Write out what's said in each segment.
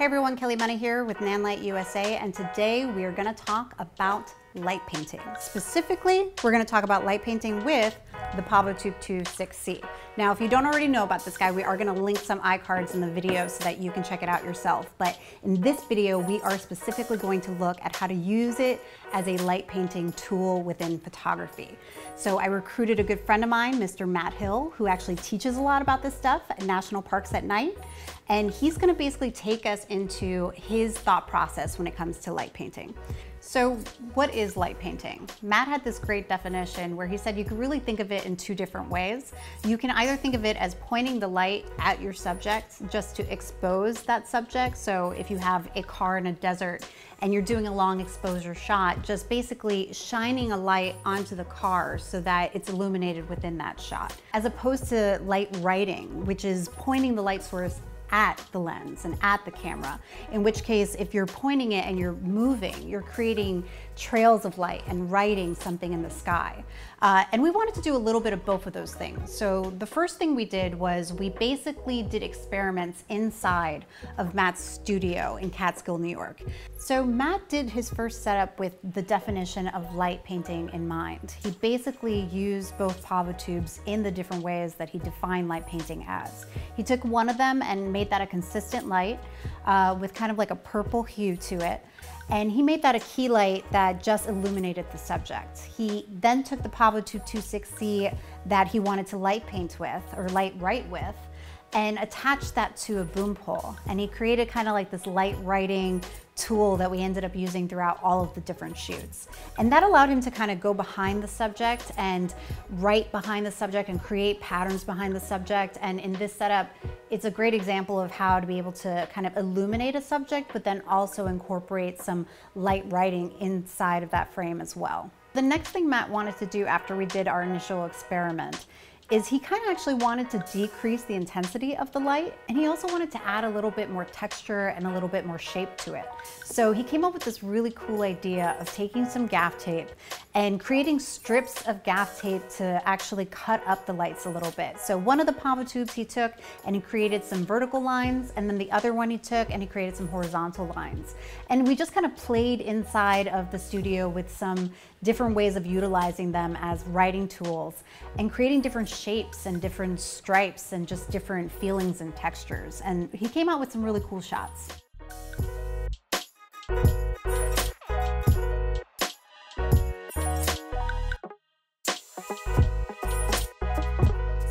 Hey everyone, Kelly Mena here with Nanlite USA, and today we are gonna talk about light painting. Specifically, we're gonna talk about light painting with the PavoTube 2 6C. Now, if you don't already know about this guy, we are gonna link some iCards in the video so that you can check it out yourself. But in this video, we are specifically going to look at how to use it as a light painting tool within photography. So I recruited a good friend of mine, Mr. Matt Hill, who actually teaches a lot about this stuff at National Parks at Night. And he's gonna basically take us into his thought process when it comes to light painting. So what is light painting? Matt had this great definition where he said you could really think of it in two different ways. You can either think of it as pointing the light at your subject just to expose that subject. So if you have a car in a desert and you're doing a long exposure shot, just basically shining a light onto the car so that it's illuminated within that shot. As opposed to light writing, which is pointing the light source at the lens and at the camera. In which case, if you're pointing it and you're moving, you're creating trails of light and writing something in the sky. Uh, and we wanted to do a little bit of both of those things. So the first thing we did was we basically did experiments inside of Matt's studio in Catskill, New York. So Matt did his first setup with the definition of light painting in mind. He basically used both PavoTubes in the different ways that he defined light painting as. He took one of them and made that a consistent light uh, with kind of like a purple hue to it. And he made that a key light that just illuminated the subject. He then took the PavoTube 2.6C that he wanted to light paint with, or light write with, and attached that to a boom pole. And he created kind of like this light writing tool that we ended up using throughout all of the different shoots. And that allowed him to kind of go behind the subject and write behind the subject and create patterns behind the subject. And in this setup, it's a great example of how to be able to kind of illuminate a subject, but then also incorporate some light writing inside of that frame as well. The next thing Matt wanted to do after we did our initial experiment is he kind of actually wanted to decrease the intensity of the light and he also wanted to add a little bit more texture and a little bit more shape to it. So he came up with this really cool idea of taking some gaff tape and creating strips of gaff tape to actually cut up the lights a little bit. So one of the PavoTubes he took and he created some vertical lines and then the other one he took and he created some horizontal lines. And we just kind of played inside of the studio with some different ways of utilizing them as writing tools and creating different shapes and different stripes and just different feelings and textures. And he came out with some really cool shots.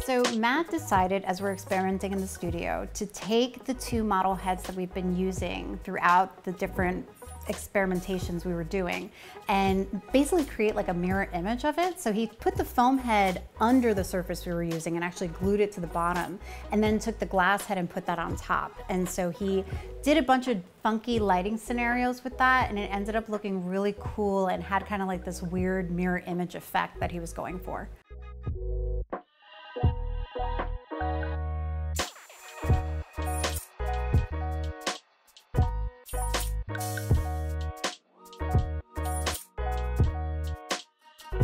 So Matt decided, as we're experimenting in the studio, to take the two model heads that we've been using throughout the different experimentations we were doing and basically create like a mirror image of it. So he put the foam head under the surface we were using and actually glued it to the bottom and then took the glass head and put that on top. And so he did a bunch of funky lighting scenarios with that and it ended up looking really cool and had kind of like this weird mirror image effect that he was going for.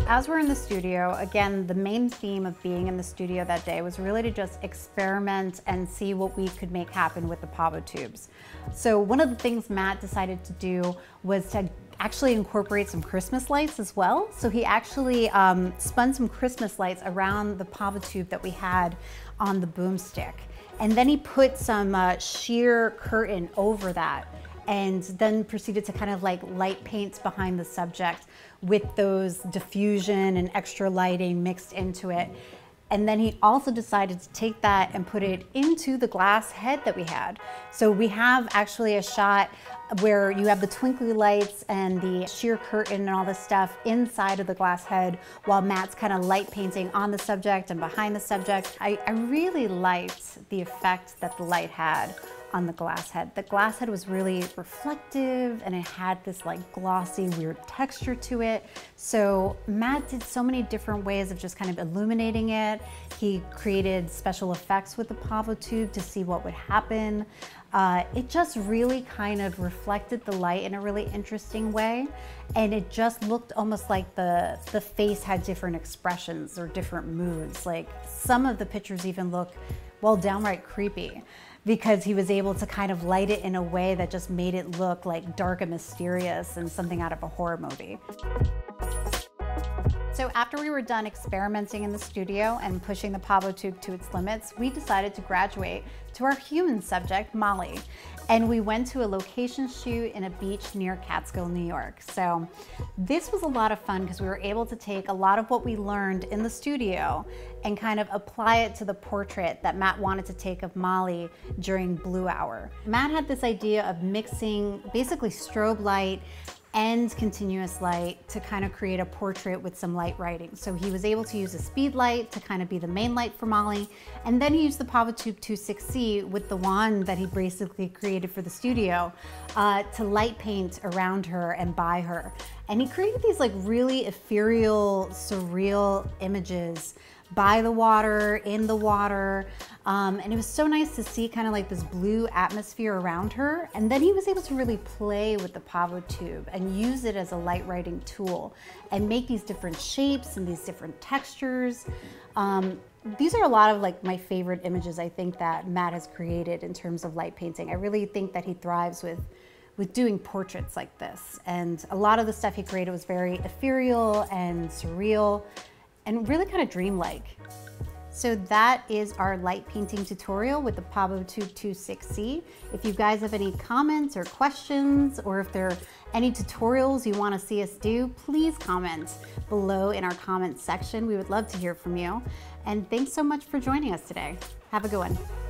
As we're in the studio, again, the main theme of being in the studio that day was really to just experiment and see what we could make happen with the Pavo tubes. So one of the things Matt decided to do was to actually incorporate some Christmas lights as well. So he actually um, spun some Christmas lights around the PavoTube that we had on the boomstick. And then he put some uh, sheer curtain over that and then proceeded to kind of like light paints behind the subject with those diffusion and extra lighting mixed into it. And then he also decided to take that and put it into the glass head that we had. So we have actually a shot where you have the twinkly lights and the sheer curtain and all this stuff inside of the glass head while Matt's kind of light painting on the subject and behind the subject. I, I really liked the effect that the light had on the glass head. The glass head was really reflective and it had this like glossy, weird texture to it. So Matt did so many different ways of just kind of illuminating it. He created special effects with the Pavo tube to see what would happen. Uh, it just really kind of reflected the light in a really interesting way. And it just looked almost like the, the face had different expressions or different moods. Like some of the pictures even look, well, downright creepy. Because he was able to kind of light it in a way that just made it look like dark and mysterious and something out of a horror movie. So after we were done experimenting in the studio and pushing the PavoTube to its limits, we decided to graduate to our human subject, Molly. And we went to a location shoot in a beach near Catskill, New York. So this was a lot of fun because we were able to take a lot of what we learned in the studio and kind of apply it to the portrait that Matt wanted to take of Molly during Blue Hour. Matt had this idea of mixing basically strobe light and continuous light to kind of create a portrait with some light writing. So he was able to use a speed light to kind of be the main light for Molly. And then he used the PavoTube 26C with the wand that he basically created for the studio uh, to light paint around her and by her. And he created these like really ethereal, surreal images by the water, in the water. Um, and it was so nice to see kind of like this blue atmosphere around her. And then he was able to really play with the Pavo tube and use it as a light writing tool and make these different shapes and these different textures. Um, these are a lot of like my favorite images I think that Matt has created in terms of light painting. I really think that he thrives with with doing portraits like this. And a lot of the stuff he created was very ethereal and surreal and really kind of dreamlike. So that is our light painting tutorial with the Pavo Tube 26C. If you guys have any comments or questions, or if there are any tutorials you wanna see us do, please comment below in our comments section. We would love to hear from you. And thanks so much for joining us today. Have a good one.